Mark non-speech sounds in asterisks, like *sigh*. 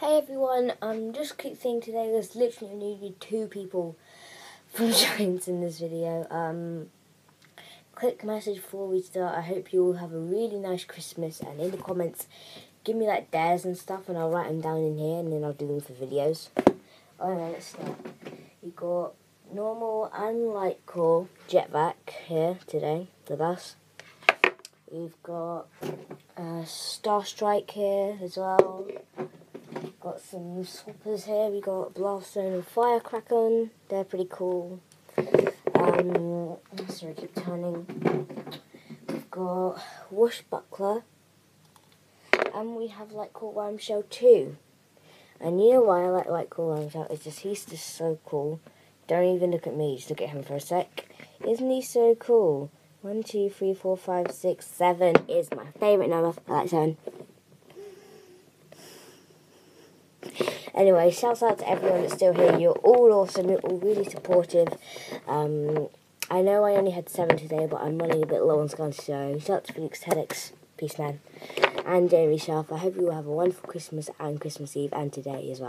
Hey everyone, um, just a quick thing today. There's literally only two people *laughs* from Giants in this video. Um, quick message before we start. I hope you all have a really nice Christmas. And in the comments, give me like dares and stuff, and I'll write them down in here, and then I'll do them for videos. Alright, let's start. We got normal and light core Jet-Vac here today with us. We've got uh, Star Strike here as well. Got some swappers here. We got Blast Zone and Fire Kraken. They're pretty cool. Um, sorry, keep turning. We've got Wash Buckler. And we have Light Core Wham-Shell too. And you know why I like Light Wham-Shell? It's just he's just so cool. Don't even look at me, just look at him for a sec. Isn't he so cool? One, two, three, four, five, six, seven is my favourite number. I like seven. Anyway, shouts out to everyone that's still here. You're all awesome. You're all really supportive. Um, I know I only had seven today, but I'm running a bit low on scans, so shout out to Felix TEDx. Peace, man. And Jamie Sharp. I hope you all have a wonderful Christmas and Christmas Eve and today as well.